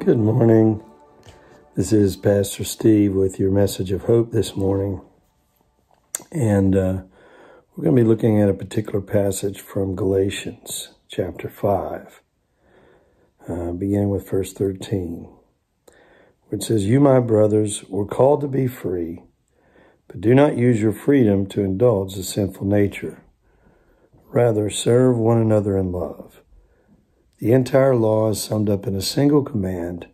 Good morning. This is Pastor Steve with your message of hope this morning. And uh, we're going to be looking at a particular passage from Galatians chapter 5, uh, beginning with verse 13, which says, You, my brothers, were called to be free, but do not use your freedom to indulge the sinful nature. Rather, serve one another in love. The entire law is summed up in a single command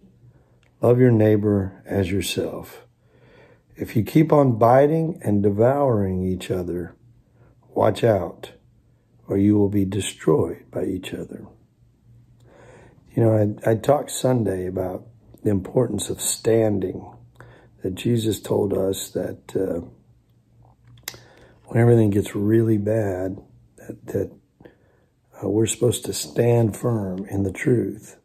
love your neighbor as yourself. If you keep on biting and devouring each other, watch out, or you will be destroyed by each other. You know, I, I talked Sunday about the importance of standing, that Jesus told us that uh, when everything gets really bad, that, that uh, we're supposed to stand firm in the truth.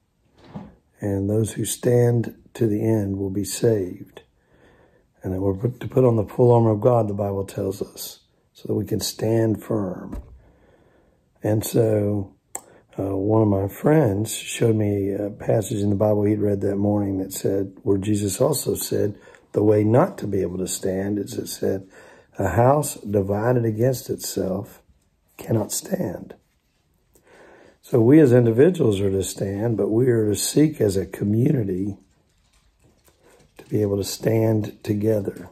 And those who stand to the end will be saved. And that we're to put on the full armor of God, the Bible tells us, so that we can stand firm. And so, uh, one of my friends showed me a passage in the Bible he'd read that morning that said, where Jesus also said, the way not to be able to stand is it said, a house divided against itself cannot stand. So we as individuals are to stand, but we are to seek as a community to be able to stand together.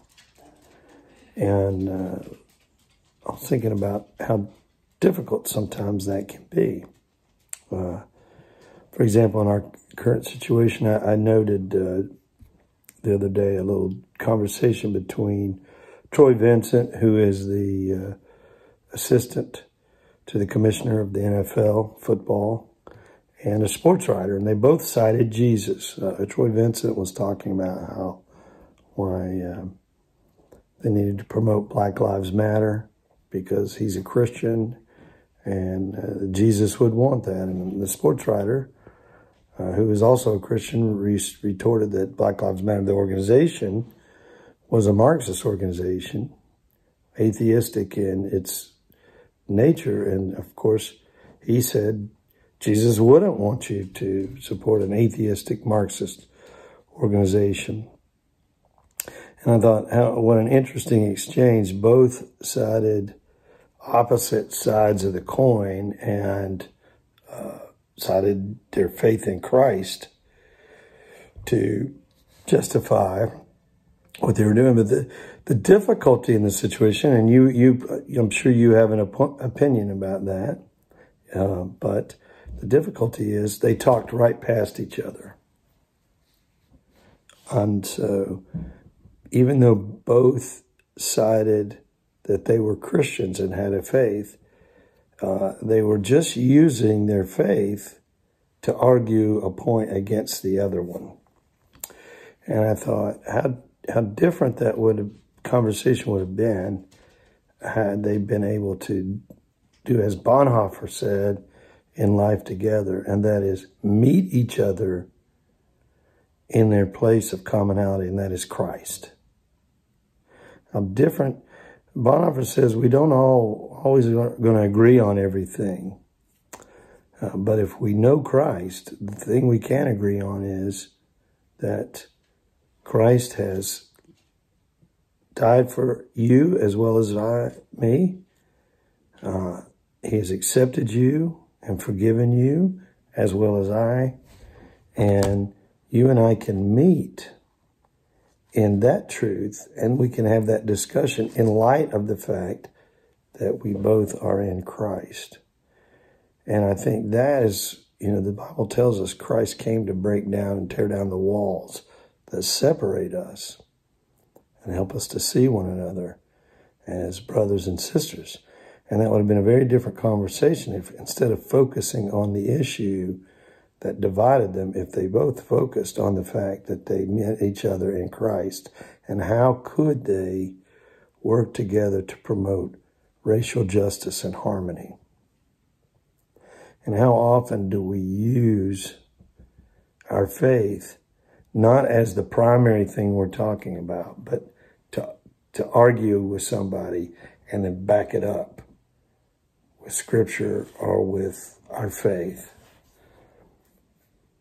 And uh, I was thinking about how difficult sometimes that can be. Uh, for example, in our current situation, I, I noted uh, the other day a little conversation between Troy Vincent, who is the uh, assistant to the commissioner of the NFL football and a sports writer, and they both cited Jesus. Uh, Troy Vincent was talking about how why uh, they needed to promote Black Lives Matter because he's a Christian, and uh, Jesus would want that. And the sports writer, uh, who is also a Christian, re retorted that Black Lives Matter, the organization, was a Marxist organization, atheistic in its nature. And of course, he said Jesus wouldn't want you to support an atheistic Marxist organization. And I thought, how, what an interesting exchange. Both sided opposite sides of the coin and uh, cited their faith in Christ to justify what they were doing. But the, the difficulty in the situation, and you, you, I'm sure you have an op opinion about that, uh, but the difficulty is they talked right past each other. And so, even though both cited that they were Christians and had a faith, uh, they were just using their faith to argue a point against the other one. And I thought, how how different that would have conversation would have been had they been able to do as Bonhoeffer said in life together, and that is meet each other in their place of commonality, and that is Christ. How different, Bonhoeffer says we don't all always going to agree on everything. Uh, but if we know Christ, the thing we can agree on is that Christ has died for you as well as I, me. Uh, he has accepted you and forgiven you as well as I. And you and I can meet in that truth and we can have that discussion in light of the fact that we both are in Christ. And I think that is, you know, the Bible tells us Christ came to break down and tear down the walls that separate us and help us to see one another as brothers and sisters. And that would have been a very different conversation if instead of focusing on the issue that divided them, if they both focused on the fact that they met each other in Christ and how could they work together to promote racial justice and harmony. And how often do we use our faith not as the primary thing we're talking about, but to, to argue with somebody and then back it up with scripture or with our faith.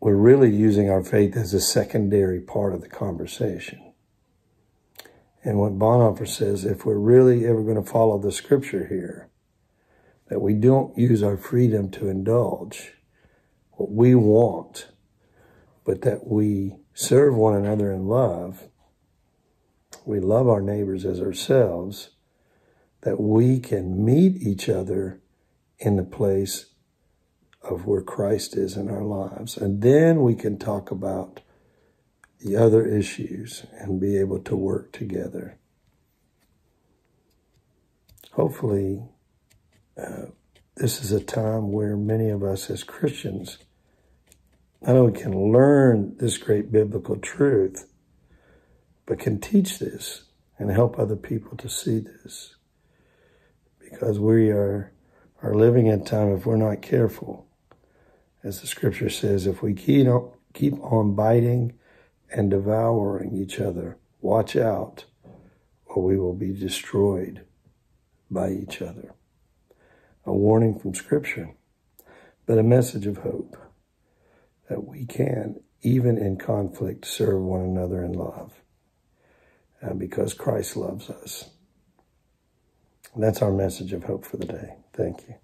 we're really using our faith as a secondary part of the conversation. And what Bonhoeffer says, if we're really ever going to follow the scripture here, that we don't use our freedom to indulge what we want, but that we serve one another in love. We love our neighbors as ourselves, that we can meet each other in the place of where Christ is in our lives. And then we can talk about the other issues and be able to work together. Hopefully, uh, this is a time where many of us as Christians Oh, not only can learn this great biblical truth, but can teach this and help other people to see this. Because we are, are living in a time, if we're not careful, as the scripture says, if we keep on, keep on biting and devouring each other, watch out, or we will be destroyed by each other. A warning from scripture, but a message of hope that we can, even in conflict, serve one another in love uh, because Christ loves us. And that's our message of hope for the day. Thank you.